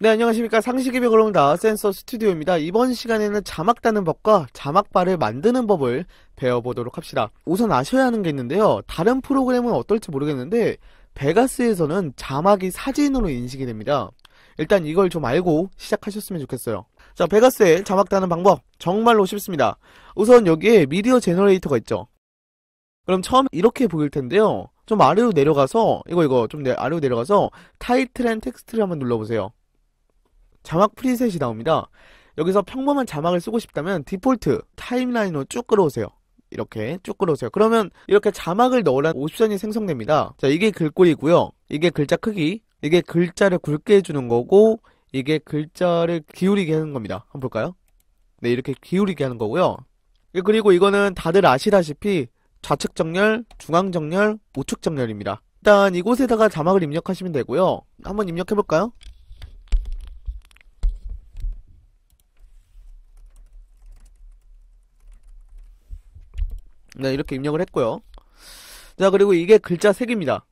네, 안녕하십니까. 상식의 벽을 허뭅니다. 센서 스튜디오입니다. 이번 시간에는 자막 따는 법과 자막바를 만드는 법을 배워보도록 합시다. 우선 아셔야 하는 게 있는데요. 다른 프로그램은 어떨지 모르겠는데, 베가스에서는 자막이 사진으로 인식이 됩니다. 일단 이걸 좀 알고 시작하셨으면 좋겠어요. 자, 베가스의 자막 따는 방법. 정말로 쉽습니다. 우선 여기에 Media Generator가 있죠. 그럼 처음 이렇게 보일 텐데요. 좀 아래로 내려가서, 이거, 이거, 좀 내- 아래로 내려가서, title and text를 한번 눌러보세요. 자막 preset이 나옵니다. 여기서 평범한 자막을 쓰고 싶다면 디폴트 timeline으로 쭉 끌어오세요. 이렇게 쭉 끌어오세요. 그러면 이렇게 자막을 넣으란 옵션이 생성됩니다. 자, 이게 글꼴이고요. 이게 글자 크기, 이게 글자를 굵게 해주는 거고, 이게 글자를 기울이게 하는 겁니다. 한번 볼까요? 네, 이렇게 기울이게 하는 거고요. 예, 그리고 이거는 다들 아시다시피 좌측 정렬, 중앙 정렬, 우측 정렬입니다. 일단 이곳에다가 자막을 입력하시면 되고요. 한번 입력해볼까요? 네, 이렇게 입력을 했고요. 자, 그리고 이게 글자 색입니다.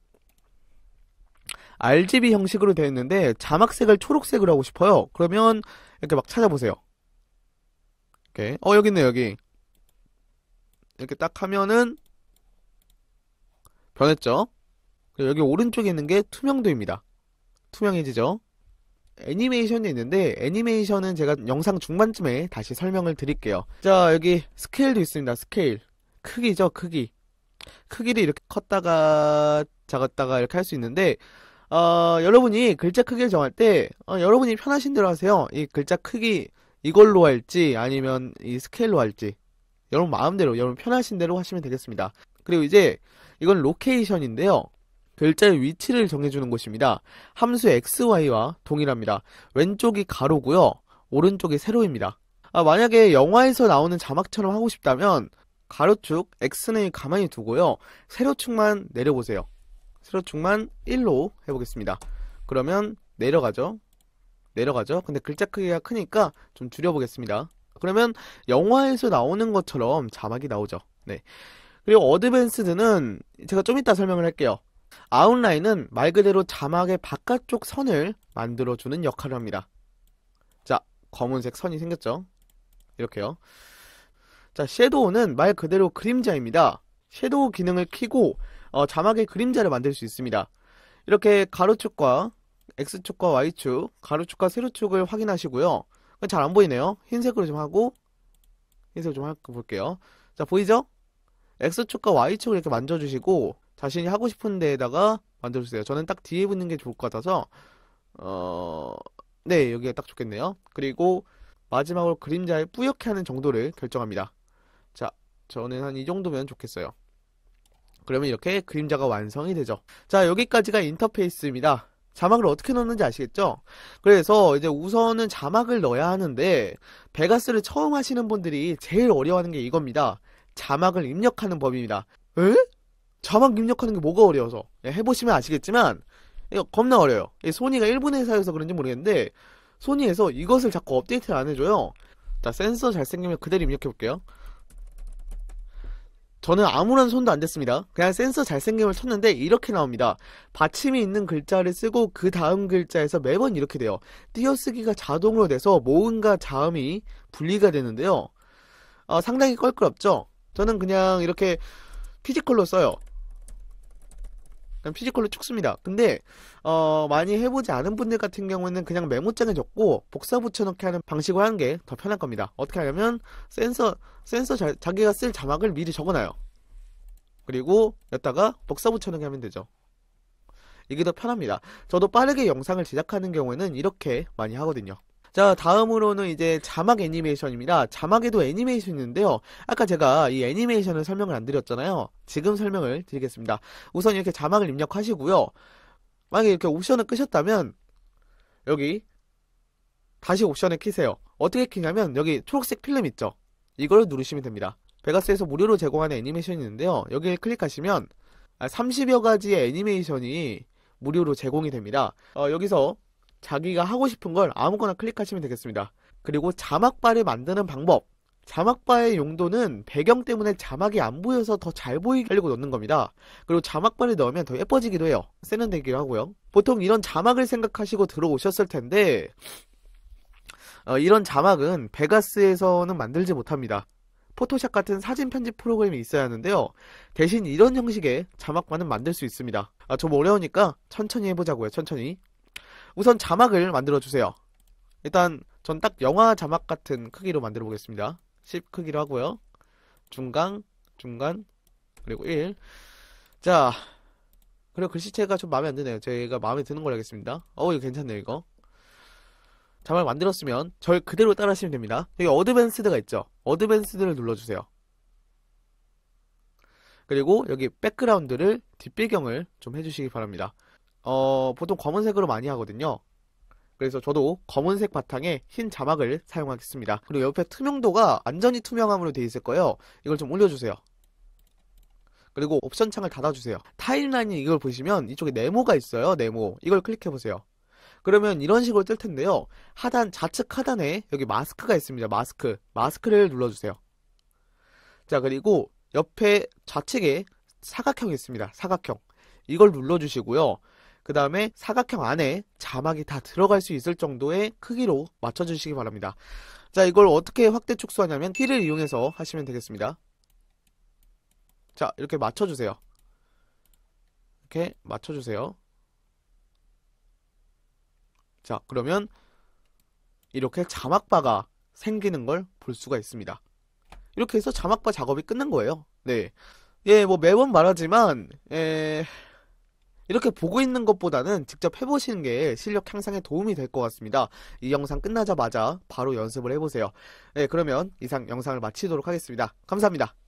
RGB 형식으로 되어 있는데 자막색을 초록색으로 하고 싶어요. 그러면 이렇게 막 찾아보세요. 이렇게 어 여기 있네 여기. 이렇게 딱 하면은 변했죠. 여기 오른쪽에 있는 게 투명도입니다. 투명해지죠. 애니메이션이 있는데 애니메이션은 제가 영상 중반쯤에 다시 설명을 드릴게요. 자, 여기 스케일도 있습니다. 스케일. 크기죠, 크기. 크기를 이렇게 컸다가 작았다가 이렇게 할 수 있는데 어, 여러분이 글자 크기를 정할 때 어, 여러분이 편하신 대로 하세요. 이 글자 크기 이걸로 할지 아니면 이 스케일로 할지 여러분 마음대로 여러분 편하신 대로 하시면 되겠습니다. 그리고 이제 이건 로케이션인데요. 글자의 위치를 정해주는 곳입니다. 함수 xy와 동일합니다. 왼쪽이 가로고요. 오른쪽이 세로입니다. 아, 만약에 영화에서 나오는 자막처럼 하고 싶다면 가로축 x는 가만히 두고요. 세로축만 내려보세요. 세로축만 1로 해보겠습니다. 그러면 내려가죠. 내려가죠. 근데 글자 크기가 크니까 좀 줄여보겠습니다. 그러면 영화에서 나오는 것처럼 자막이 나오죠. 네. 그리고 어드밴스드는 제가 좀 이따 설명을 할게요. 아웃라인은 말 그대로 자막의 바깥쪽 선을 만들어주는 역할을 합니다. 자, 검은색 선이 생겼죠? 이렇게요. 자, 섀도우는 말 그대로 그림자입니다. 섀도우 기능을 키고 어, 자막의 그림자를 만들 수 있습니다. 이렇게 가로축과 X축과 Y축, 가로축과 세로축을 확인하시고요. 잘 안 보이네요. 흰색으로 좀 하고 흰색으로 좀 하고 볼게요. 자, 보이죠? X축과 Y축을 이렇게 만져주시고 자신이 하고 싶은 데에다가 만들어주세요. 저는 딱 뒤에 붙는 게 좋을 것 같아서 어... 네, 여기가 딱 좋겠네요. 그리고 마지막으로 그림자를 뿌옇게 하는 정도를 결정합니다. 자, 저는 한 이 정도면 좋겠어요. 그러면 이렇게 그림자가 완성이 되죠. 자, 여기까지가 인터페이스입니다. 자막을 어떻게 넣는지 아시겠죠? 그래서 이제 우선은 자막을 넣어야 하는데 베가스를 처음 하시는 분들이 제일 어려워하는 게 이겁니다. 자막을 입력하는 법입니다. 에? 자막 입력하는 게 뭐가 어려워서? 예, 해보시면 아시겠지만 이거 겁나 어려요. 이 소니가 일본 회사여서 그런지 모르겠는데 소니에서 이것을 자꾸 업데이트를 안 해줘요. 자, 센서 잘생기면 그대로 입력해볼게요. 저는 아무런 손도 안 댔습니다. 그냥 센서 잘생김을 쳤는데 이렇게 나옵니다. 받침이 있는 글자를 쓰고 그 다음 글자에서 매번 이렇게 돼요. 띄어쓰기가 자동으로 돼서 모음과 자음이 분리가 되는데요. 어, 상당히 껄끄럽죠? 저는 그냥 이렇게 physical로 써요. 그냥 physical로 쭉 씁니다. 근데 어, 많이 해보지 않은 분들 같은 경우에는 그냥 메모장에 적고 복사 붙여넣기 하는 방식으로 하는 게 더 편할 겁니다. 어떻게 하냐면 센서 센서 자, 자기가 쓸 자막을 미리 적어놔요. 그리고 여기다가 복사 붙여넣기 하면 되죠. 이게 더 편합니다. 저도 빠르게 영상을 제작하는 경우에는 이렇게 많이 하거든요. 자, 다음으로는 이제 자막 애니메이션입니다. 자막에도 애니메이션이 있는데요. 아까 제가 이 애니메이션을 설명을 안 드렸잖아요. 지금 설명을 드리겠습니다. 우선 이렇게 자막을 입력하시고요. 만약에 이렇게 옵션을 끄셨다면 여기 다시 옵션을 키세요. 어떻게 키냐면 여기 초록색 필름 있죠? 이걸 누르시면 됩니다. 베가스에서 무료로 제공하는 애니메이션이 있는데요. 여기를 클릭하시면 30여 가지의 애니메이션이 무료로 제공이 됩니다. 어, 여기서 자기가 하고 싶은 걸 아무거나 클릭하시면 되겠습니다. 그리고 자막바를 만드는 방법 자막바의 용도는 배경 때문에 자막이 안 보여서 더 잘 보이게 하려고 넣는 겁니다. 그리고 자막바를 넣으면 더 예뻐지기도 해요. 세련되기도 하고요. 보통 이런 자막을 생각하시고 들어오셨을 텐데 어, 이런 자막은 베가스에서는 만들지 못합니다. 포토샵 같은 사진 편집 프로그램이 있어야 하는데요. 대신 이런 형식의 자막만은 만들 수 있습니다. 아, 좀 어려우니까 천천히 해보자고요. 천천히. 우선 자막을 만들어 주세요. 일단 전 딱 영화 자막 같은 크기로 만들어 보겠습니다. 10 크기로 하고요. 중간, 중간, 그리고 1. 자, 그리고 글씨체가 좀 마음에 안 드네요. 제가 마음에 드는 걸로 하겠습니다. 어, 이거 괜찮네요, 이거. 자막 만들었으면 절 그대로 따라 하시면 됩니다. 여기 어드밴스드가 있죠. 어드밴스드를 눌러주세요. 그리고 여기 백그라운드를 뒷배경을 좀 해주시기 바랍니다. 어, 보통 검은색으로 많이 하거든요. 그래서 저도 검은색 바탕에 흰 자막을 사용하겠습니다. 그리고 옆에 투명도가 완전히 투명함으로 되어 있을 거예요. 이걸 좀 올려주세요. 그리고 옵션 창을 닫아주세요. 타임라인이 이걸 보시면 이쪽에 네모가 있어요. 네모. 이걸 클릭해보세요. 그러면 이런 식으로 뜰 텐데요. 하단, 좌측 하단에 여기 마스크가 있습니다. 마스크. 마스크를 눌러주세요. 자, 그리고 옆에 좌측에 사각형이 있습니다. 사각형. 이걸 눌러주시고요. 그 다음에 사각형 안에 자막이 다 들어갈 수 있을 정도의 크기로 맞춰주시기 바랍니다. 자, 이걸 어떻게 확대 축소하냐면 키를 이용해서 하시면 되겠습니다. 자, 이렇게 맞춰주세요. 이렇게 맞춰주세요. 자, 그러면 이렇게 자막바가 생기는 걸 볼 수가 있습니다. 이렇게 해서 자막바 작업이 끝난 거예요. 네. 예, 뭐 매번 말하지만, 예, 이렇게 보고 있는 것보다는 직접 해보시는 게 실력 향상에 도움이 될 것 같습니다. 이 영상 끝나자마자 바로 연습을 해보세요. 네, 그러면 이상 영상을 마치도록 하겠습니다. 감사합니다.